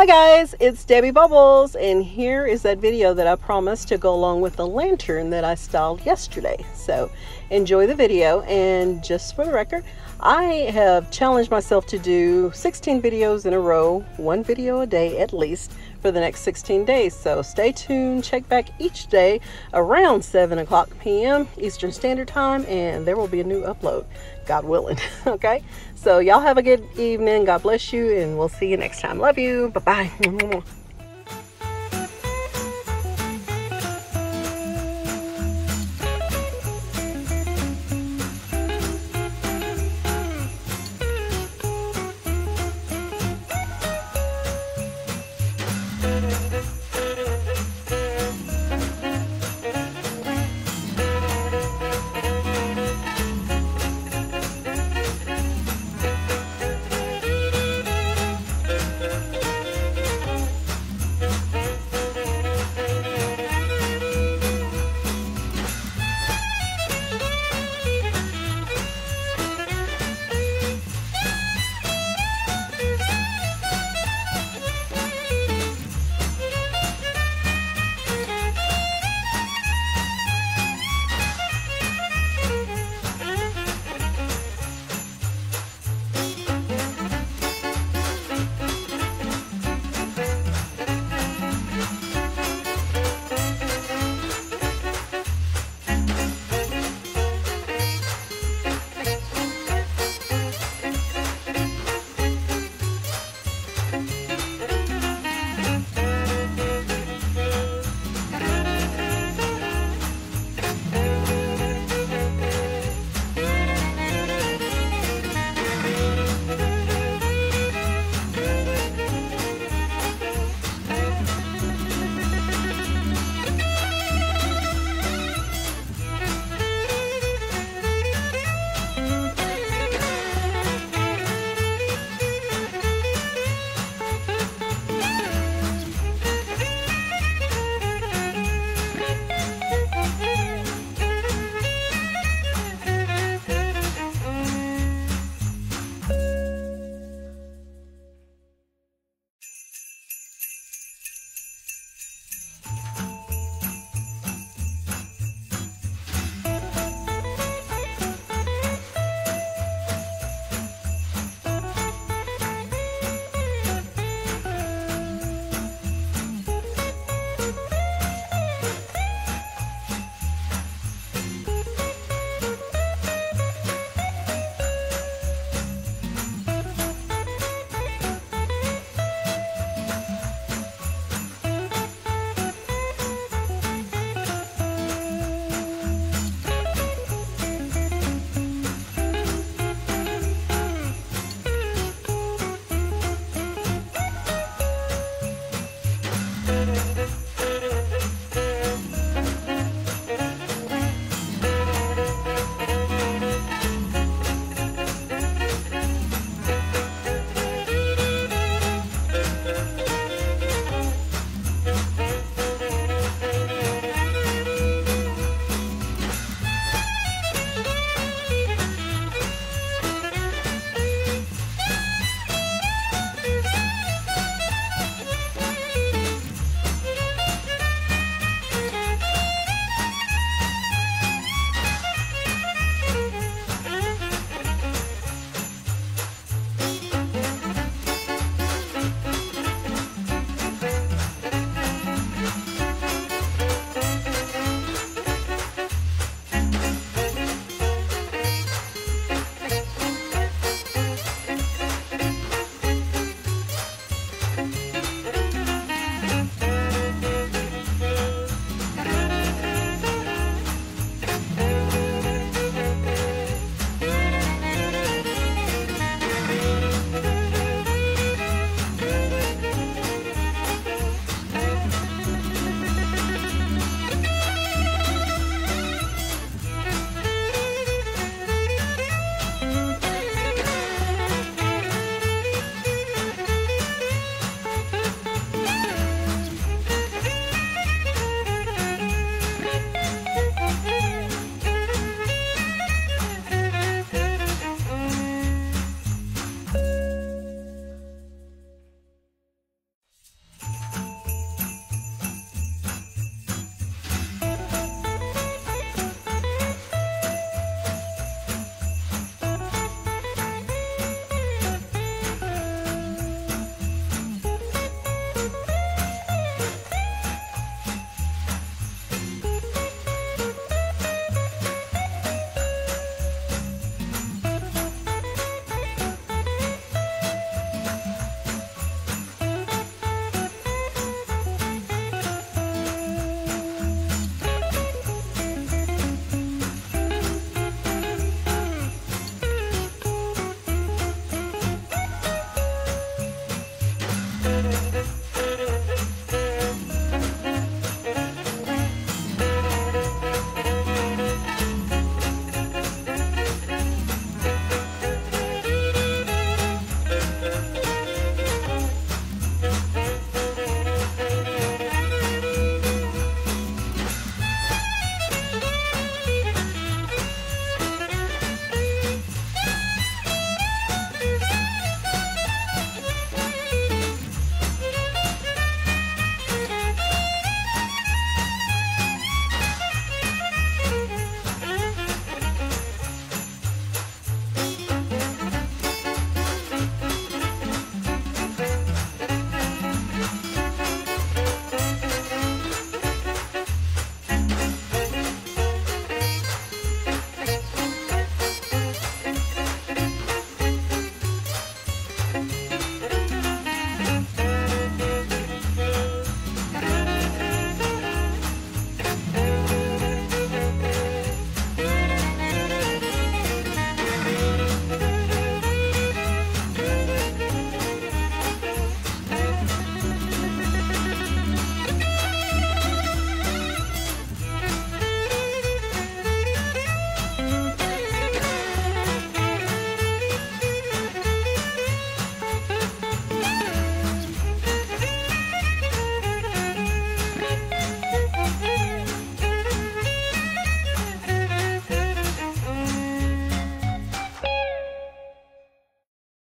Hi guys, it's Debby Bubbles and here is that video that I promised to go along with the lantern that I styled yesterday. So enjoy the video and just for the record, I have challenged myself to do 16 videos in a row, one video a day at least for the next 16 days. So stay tuned, check back each day around 7 o'clock p.m. Eastern Standard Time and there will be a new upload, God willing, okay? So y'all have a good evening. God bless you and we'll see you next time. Love you. Bye-bye.